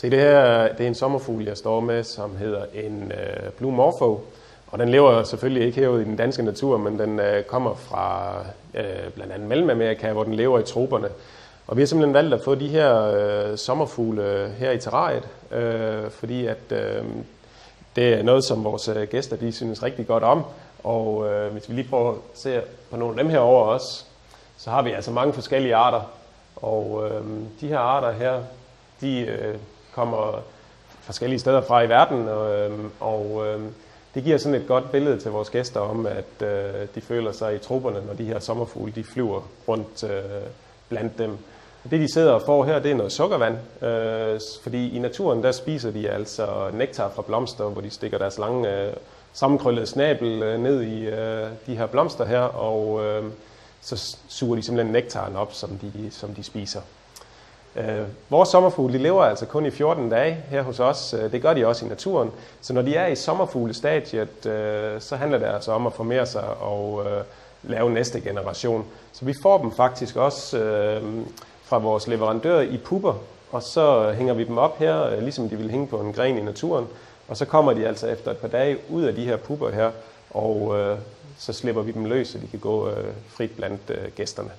Se, det her det er en sommerfugl, jeg står med, som hedder en øh, Blue Morpho. Og den lever selvfølgelig ikke herude i den danske natur, men den øh, kommer fra øh, blandt andet Mellemamerika, hvor den lever i troberne. Og vi har simpelthen valgt at få de her øh, sommerfugle øh, her i terrariet, øh, fordi at øh, det er noget, som vores øh, gæster de synes rigtig godt om. Og øh, hvis vi lige prøver at se på nogle af dem herover også, så har vi altså mange forskellige arter. Og øh, de her arter her, de øh, kommer forskellige steder fra i verden, og, øhm, og øhm, det giver sådan et godt billede til vores gæster om, at øh, de føler sig i trupperne, når de her sommerfugle de flyver rundt øh, blandt dem. Det de sidder og får her, det er noget sukkervand, øh, fordi i naturen der spiser de altså nektar fra blomster, hvor de stikker deres lange øh, sammenkrøllede snabel øh, ned i øh, de her blomster her, og øh, så suger de simpelthen nektaren op, som de, som de spiser. Øh, vores sommerfugle de lever altså kun i 14 dage her hos os. Øh, det gør de også i naturen. Så når de er i sommerfuglestadiet, øh, så handler det altså om at formere sig og øh, lave næste generation. Så vi får dem faktisk også øh, fra vores leverandør i pupper, og så hænger vi dem op her, øh, ligesom de vil hænge på en gren i naturen. Og så kommer de altså efter et par dage ud af de her pupper her, og øh, så slipper vi dem løs, så de kan gå øh, frit blandt øh, gæsterne.